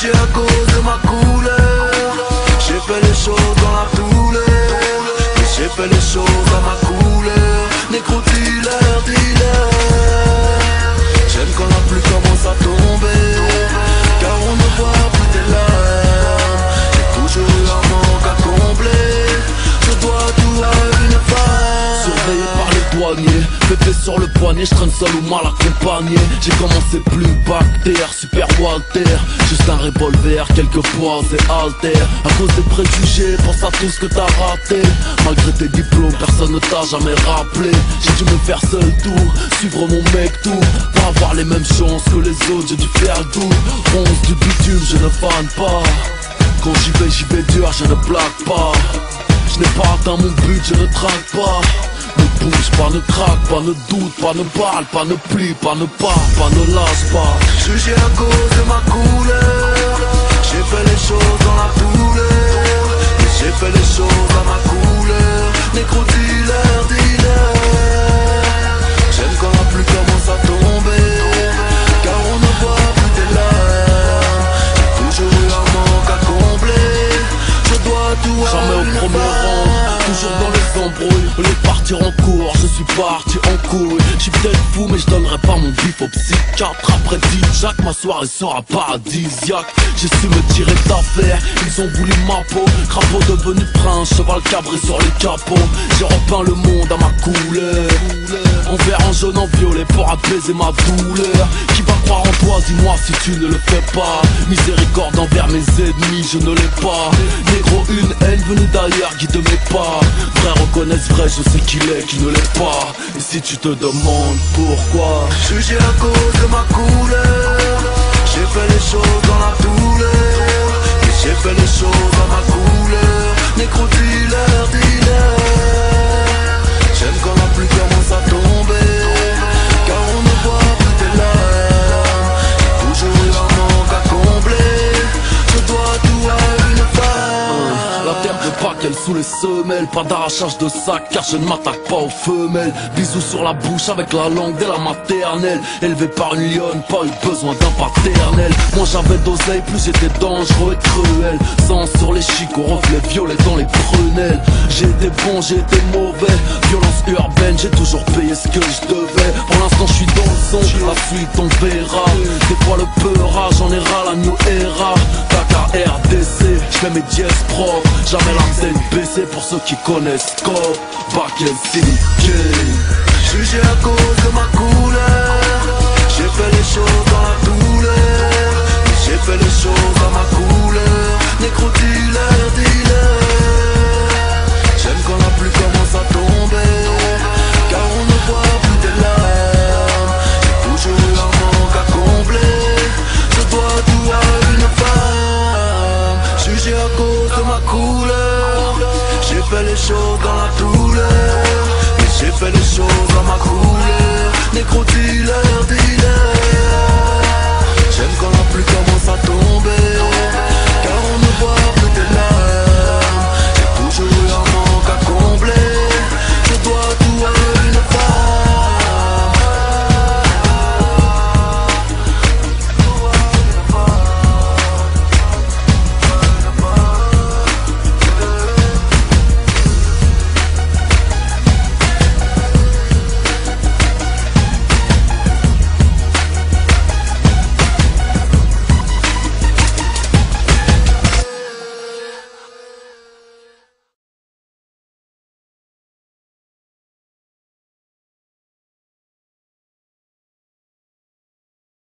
Jugé à cause de ma couleur. J'ai fait les choses dans la douleur J'ai fait les choses à ma couleur pépé sur le poignet, je traîne seul ou mal accompagné. J'ai commencé plus bactère, super Walter. Juste un revolver, quelques poids et alter. À cause des préjugés, pense à tout ce que t'as raté. Malgré tes diplômes, personne ne t'a jamais rappelé. J'ai dû me faire seul tout, suivre mon mec tout. Pour avoir les mêmes chances que les autres, j'ai dû faire le tour. Ronce du bitume, je ne fane pas. Quand j'y vais, j'y vais dur, je ne blague pas. Je n'ai pas atteint mon but, je ne traque pas Pas, ne craque pas, ne doute pas, ne parle pas, ne plie pas, ne parle pas, ne lâche pas. Jugé à cause de ma couleur. J'ai fait les choses dans la douleur Et j'ai fait les choses à ma couleur. Négro dealer, dealer J'aime quand la pluie commence à tomber. Car on ne voit plus tes larmes. J'ai toujours eu un manque à combler. Je dois tout Jamais au premier rang. Toujours dans les embrouilles Au lieu de partir en cours, je suis parti en couille. Je suis peut-être fou mais je donnerai pas mon bif au psychiatre. Après 10 Jacques, ma soirée sera paradisiaque. J'ai su me tirer d'affaire, ils ont voulu ma peau. Crapaud devenu prince, cheval cabré sur les capots. J'ai repeint le monde à ma couleur. En vert, en jaune, en violet pour apaiser ma douleur croire en toi, dis-moi si tu ne le fais pas. Miséricorde envers mes ennemis, je ne l'ai pas. Négro, une haine venue d'ailleurs guide mes pas. Vrai reconnaissent vrai, je sais qu'il est, qui ne l'est pas. Et si tu te demandes pourquoi? Jugé à cause de ma couleur. J'ai fait les choses dans la douleur Pâques, sous les semelles Pas d'arrachage de sac car je ne m'attaque pas aux femelles. Bisous sur la bouche avec la langue dès la maternelle. Élevé par une lionne, pas eu besoin d'un paternel. Moi j'avais d'oseille, plus j'étais dangereux et cruel. Sang sur les chicots, reflets violets dans les prunelles. J'ai été bon, j'ai été mauvais. Violence urbaine, j'ai toujours payé ce que je devais. Pour l'instant je suis dans le son, la suite on verra mes dièses propres Jamais l'antenne baissée pour ceux qui connaissent Scope. Back and Jugé à cause de ma couleur. J'ai fait les choses dans la douleur J'ai fait les choses dans la